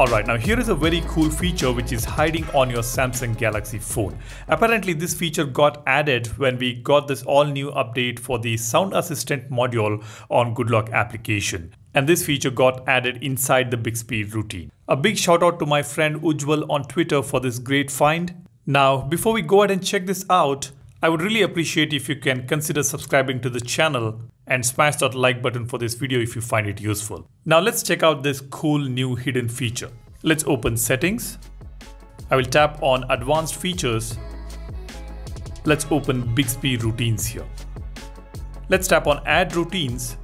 Alright, now here is a very cool feature which is hiding on your Samsung Galaxy phone. Apparently this feature got added when we got this all new update for the Sound Assistant module on GoodLock application. And this feature got added inside the Bixby routine. A big shout out to my friend Ujwal on Twitter for this great find. Now, before we go ahead and check this out, I would really appreciate if you can consider subscribing to the channel and smash that like button for this video if you find it useful. Now let's check out this cool new hidden feature. Let's open settings. I will tap on advanced features. Let's open Bixby routines here. Let's tap on add routines.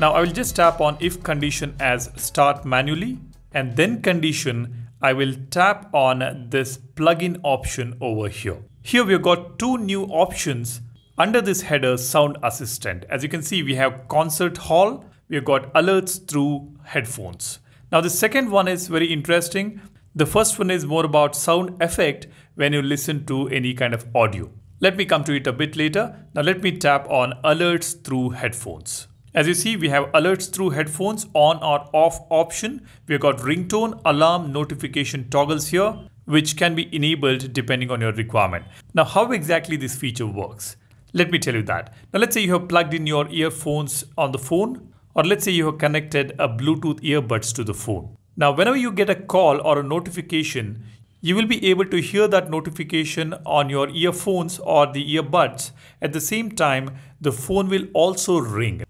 Now I will just tap on if condition as start manually and then condition I will tap on this plugin option over here. Here we've got two new options under this header sound assistant. As you can see, we have concert hall. We've got alerts through headphones. Now the second one is very interesting. The first one is more about sound effect when you listen to any kind of audio. Let me come to it a bit later. Now let me tap on alerts through headphones. As you see, we have alerts through headphones on or off option. We've got ringtone, alarm, notification toggles here, which can be enabled depending on your requirement. Now, how exactly this feature works? Let me tell you that. Now let's say you have plugged in your earphones on the phone or let's say you have connected a Bluetooth earbuds to the phone. Now whenever you get a call or a notification, you will be able to hear that notification on your earphones or the earbuds. At the same time, the phone will also ring.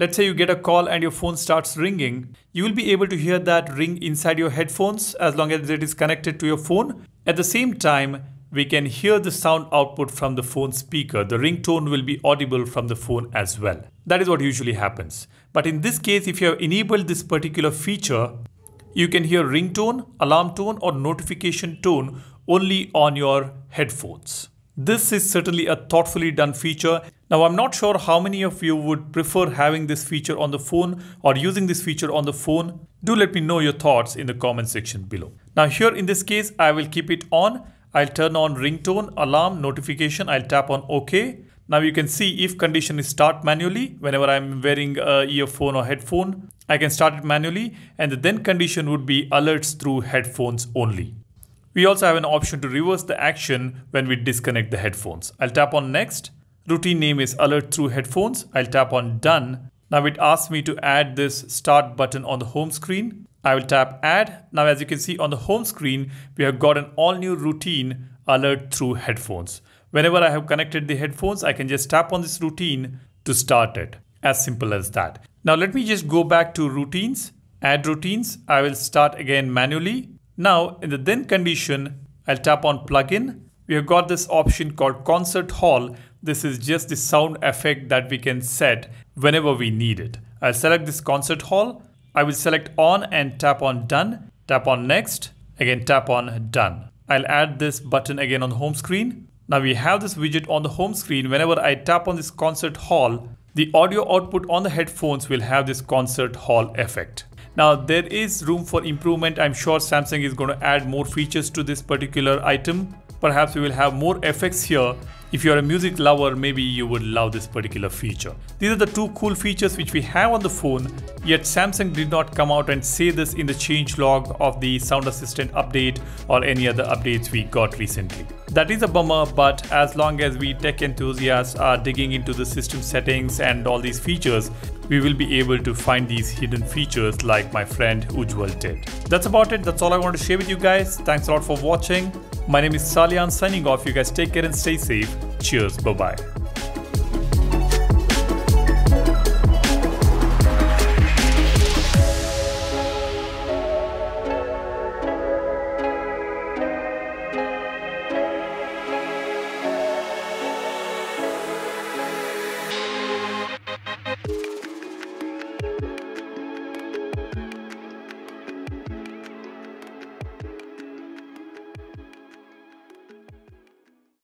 Let's say you get a call and your phone starts ringing. You will be able to hear that ring inside your headphones as long as it is connected to your phone. At the same time, we can hear the sound output from the phone speaker. The ringtone will be audible from the phone as well. That is what usually happens. But in this case, if you have enabled this particular feature, you can hear ringtone, alarm tone or notification tone only on your headphones. This is certainly a thoughtfully done feature. Now I'm not sure how many of you would prefer having this feature on the phone or using this feature on the phone. Do let me know your thoughts in the comment section below. Now here in this case, I will keep it on I'll turn on ringtone, alarm, notification. I'll tap on OK. Now you can see if condition is start manually, whenever I'm wearing a earphone or headphone, I can start it manually and the then condition would be alerts through headphones only. We also have an option to reverse the action when we disconnect the headphones. I'll tap on next. Routine name is alert through headphones. I'll tap on done. Now it asks me to add this start button on the home screen. I will tap add. Now as you can see on the home screen, we have got an all new routine alert through headphones. Whenever I have connected the headphones, I can just tap on this routine to start it. As simple as that. Now let me just go back to routines, add routines. I will start again manually. Now in the then condition, I'll tap on plugin. We have got this option called concert hall. This is just the sound effect that we can set whenever we need it. I'll select this concert hall I will select on and tap on done, tap on next, again tap on done. I'll add this button again on the home screen. Now we have this widget on the home screen. Whenever I tap on this concert hall, the audio output on the headphones will have this concert hall effect. Now there is room for improvement. I'm sure Samsung is going to add more features to this particular item. Perhaps we will have more effects here if you're a music lover, maybe you would love this particular feature. These are the two cool features which we have on the phone, yet Samsung did not come out and say this in the change log of the Sound Assistant update or any other updates we got recently. That is a bummer, but as long as we tech enthusiasts are digging into the system settings and all these features, we will be able to find these hidden features like my friend Ujwal did. That's about it. That's all I want to share with you guys. Thanks a lot for watching. My name is Salian. signing off. You guys take care and stay safe. Cheers. Bye bye.